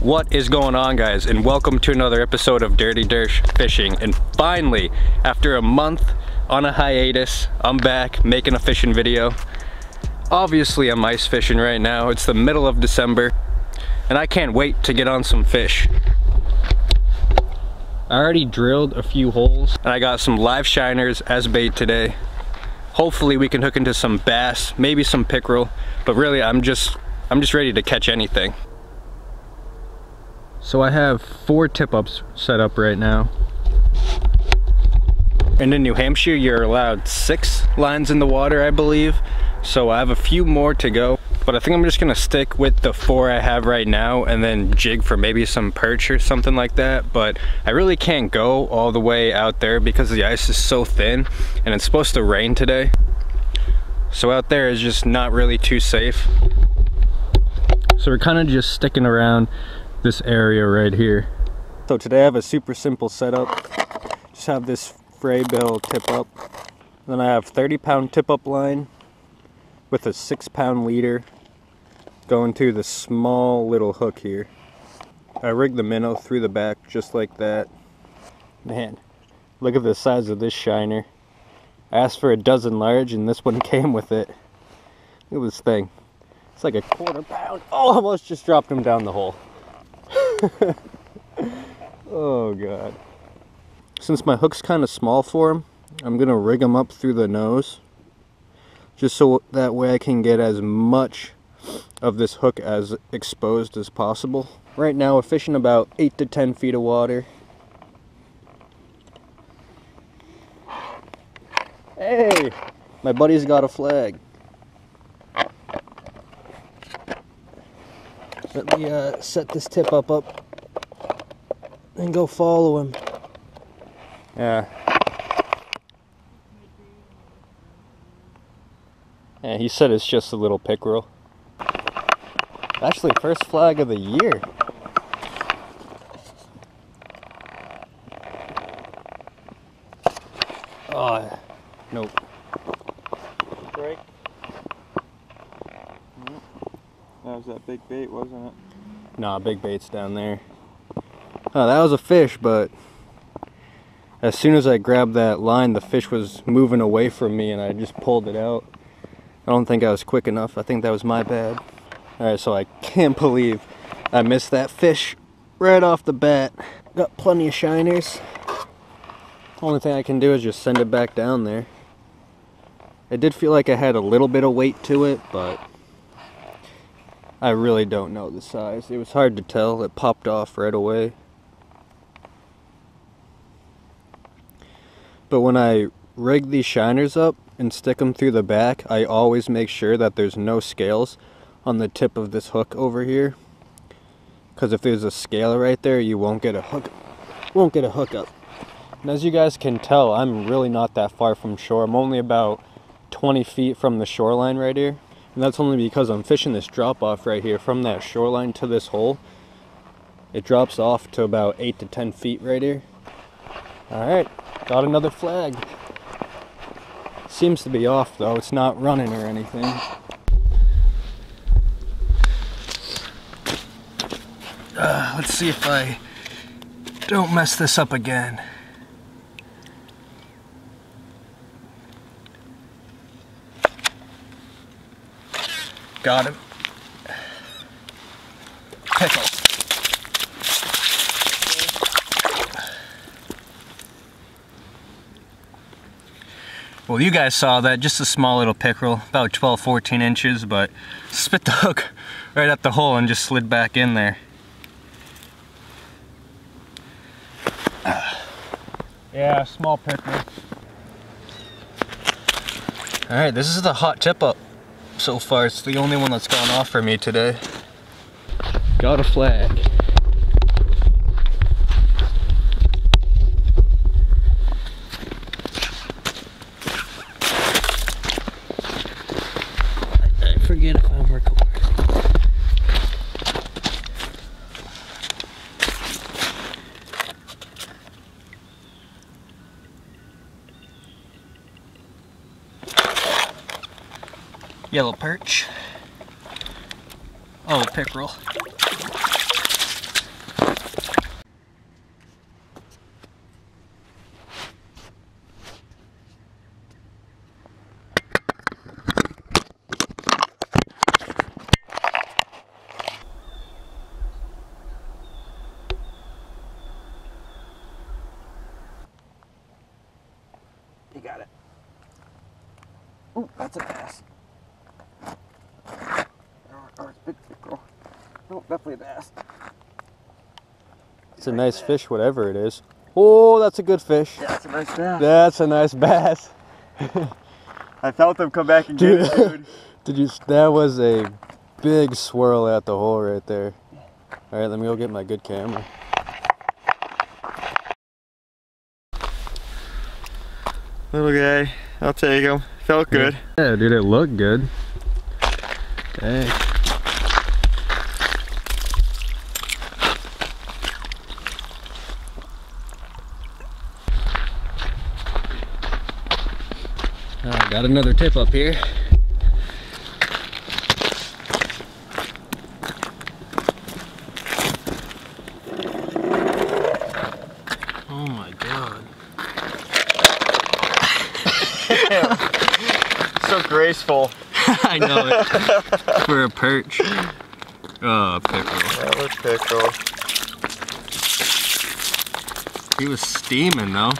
What is going on guys and welcome to another episode of Dirty Dersch Fishing and finally after a month on a hiatus I'm back making a fishing video. Obviously I'm ice fishing right now. It's the middle of December and I can't wait to get on some fish. I already drilled a few holes and I got some live shiners as bait today. Hopefully we can hook into some bass, maybe some pickerel, but really I'm just I'm just ready to catch anything. So I have four tip-ups set up right now. And in New Hampshire, you're allowed six lines in the water, I believe. So I have a few more to go. But I think I'm just gonna stick with the four I have right now and then jig for maybe some perch or something like that. But I really can't go all the way out there because the ice is so thin and it's supposed to rain today. So out there is just not really too safe. So we're kind of just sticking around this area right here. So today I have a super simple setup. Just have this Frabill tip up. Then I have 30 pound tip up line with a six pound leader going to the small little hook here. I rigged the minnow through the back just like that. Man, look at the size of this shiner. I asked for a dozen large and this one came with it. Look at this thing. It's like a quarter pound. Oh, almost just dropped him down the hole. oh god. Since my hook's kind of small for him, I'm going to rig him up through the nose. Just so that way I can get as much of this hook as exposed as possible. Right now we're fishing about 8 to 10 feet of water. Hey! My buddy's got a flag. Let me uh, set this tip up up and go follow him. Yeah. Yeah, he said it's just a little pickerel. Actually, first flag of the year. Oh, nope. Break. That was that big bait, wasn't it? Nah, big bait's down there. Oh, that was a fish, but as soon as I grabbed that line, the fish was moving away from me and I just pulled it out. I don't think I was quick enough. I think that was my bad. Alright, so I can't believe I missed that fish right off the bat. Got plenty of shiners. Only thing I can do is just send it back down there. It did feel like I had a little bit of weight to it, but I really don't know the size. It was hard to tell. It popped off right away. But when I rig these shiners up and stick them through the back, I always make sure that there's no scales on the tip of this hook over here. Because if there's a scale right there, you won't get a hook, won't get a hookup. And as you guys can tell, I'm really not that far from shore. I'm only about 20 feet from the shoreline right here. And that's only because I'm fishing this drop off right here from that shoreline to this hole. It drops off to about 8 to 10 feet right here. Alright, got another flag. Seems to be off though, it's not running or anything. Uh, let's see if I don't mess this up again. Got him. Pickle. Well, you guys saw that, just a small little pickerel, about 12, 14 inches, but spit the hook right at the hole and just slid back in there. Yeah, small pickerel. Alright, this is the hot tip up so far. It's the only one that's gone off for me today. Got a flag. I forget if I'm recording. yellow perch. Oh, pickerel. You got it. Ooh, that's a bass. Or, big. No, definitely a bass. It's a nice fish, whatever it is. Oh, that's a good fish. Yeah, that's a nice bass. That's a nice bass. I felt them come back and get Dude. it, dude. Did you? That was a big swirl at the hole right there. All right, let me go get my good camera. Little guy, I'll take him. Felt good. Yeah, dude, it looked good. Dang. Uh, got another tip up here. Oh my god. So graceful. I know it. For a perch. Uh, oh, pickle. That was pickle. He was steaming though.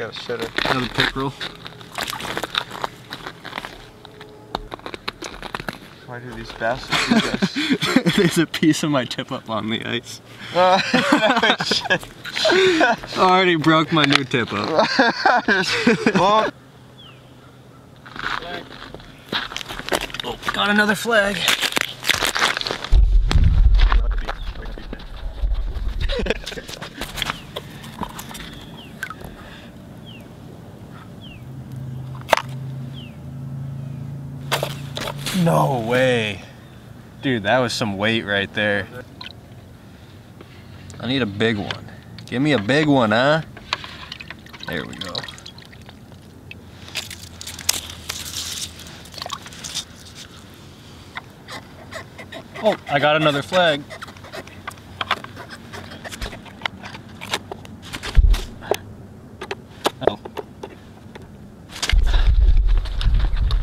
Just got a shitter. Another pickerel. Why do these bastards do this? There's a piece of my tip up on the ice. Uh, shit. Already broke my new tip up. Oh, got another flag. No way. Dude, that was some weight right there. I need a big one. Give me a big one, huh? There we go. Oh, I got another flag. Oh.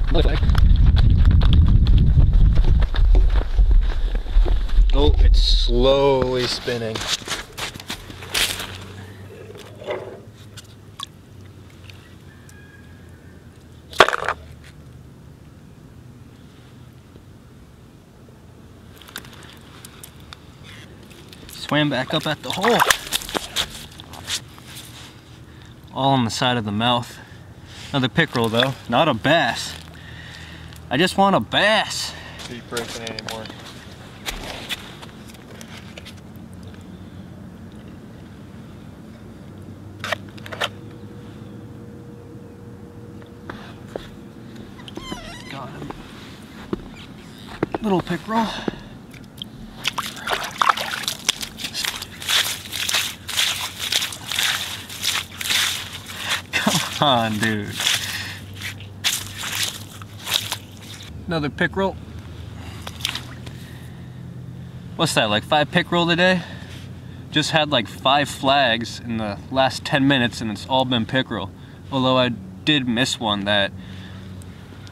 Another flag. Oh, it's slowly spinning. Swam back up at the hole. All on the side of the mouth. Another pickerel though, not a bass. I just want a bass. Keep breaking anymore. Little pickerel. Come on, dude. Another pickerel. What's that, like five pickerel today? Just had like five flags in the last 10 minutes and it's all been pickerel. Although I did miss one that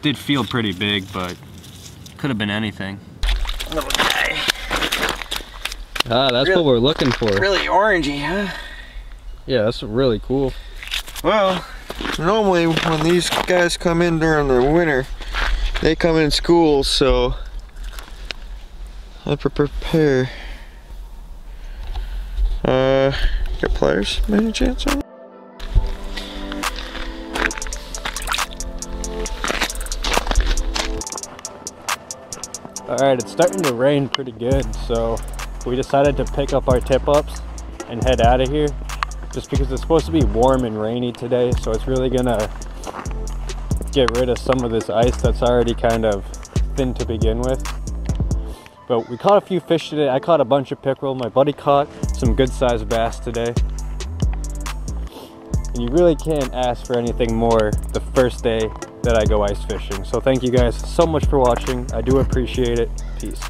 did feel pretty big, but could have been anything. Little guy. Ah, that's Really- what we're looking for. Really orangey, huh? Yeah, that's really cool. Well, normally when these guys come in during the winter, they come in schools, so I have to prepare. Uh, got pliers? by Any chance on? it? All right, it's starting to rain pretty good, so we decided to pick up our tip ups and head out of here just because it's supposed to be warm and rainy today, so it's really gonna get rid of some of this ice that's already kind of thin to begin with. But we caught a few fish today. I caught a bunch of pickerel. My buddy caught some good sized bass today. And you really can't ask for anything more the first day that I go ice fishing. So thank you guys so much for watching. I do appreciate it. Peace.